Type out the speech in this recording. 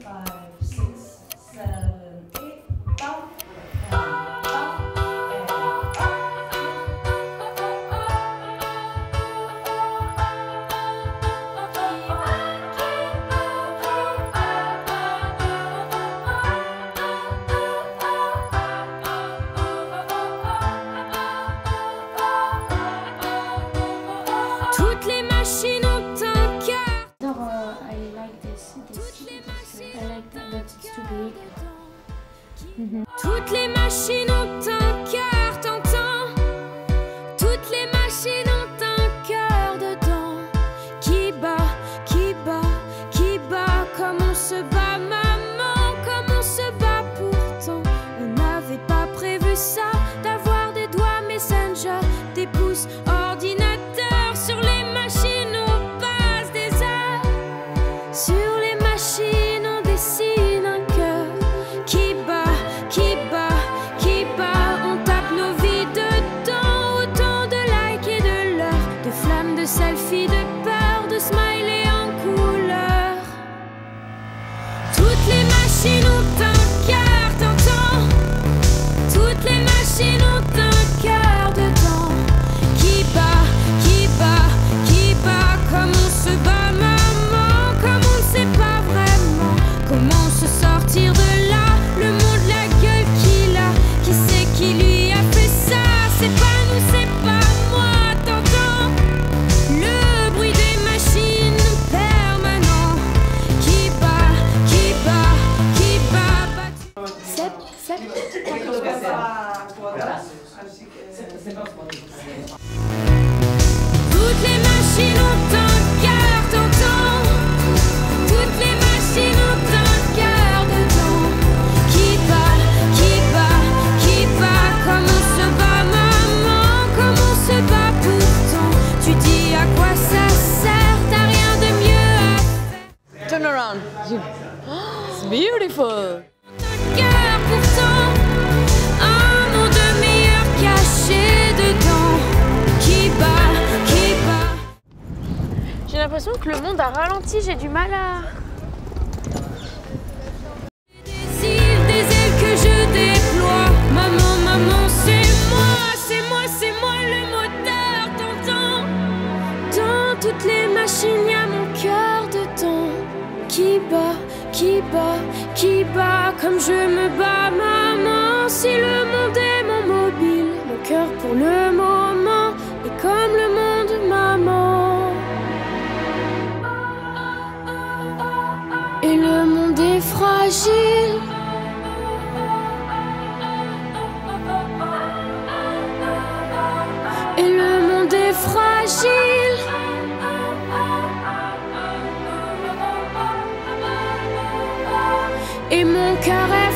clarify Toutes les machines Toutes les machines ont un cœur, t'entends Toutes les machines ont un cœur de temps Qui bat, qui bat, qui bat Comme on se bat, maman, comme on se bat pourtant Tu dis à quoi ça sert, t'as rien de mieux à faire Turn around, beautiful. J'ai l'impression que le monde a ralenti, j'ai du mal à. Des ailes que je déploie. Maman, maman, c'est moi, c'est moi, c'est moi le moteur. Dans toutes les machines, il y a mon cœur de temps. Qui bat, qui bat, qui bat, comme je me bats ma. Et le monde est fragile. Et le monde est fragile. Et mon cœur est